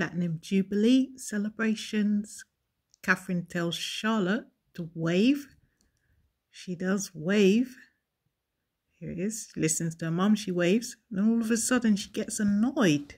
Platinum Jubilee celebrations. Catherine tells Charlotte to wave. She does wave. Here it is. She listens to her mum. She waves. And all of a sudden she gets annoyed.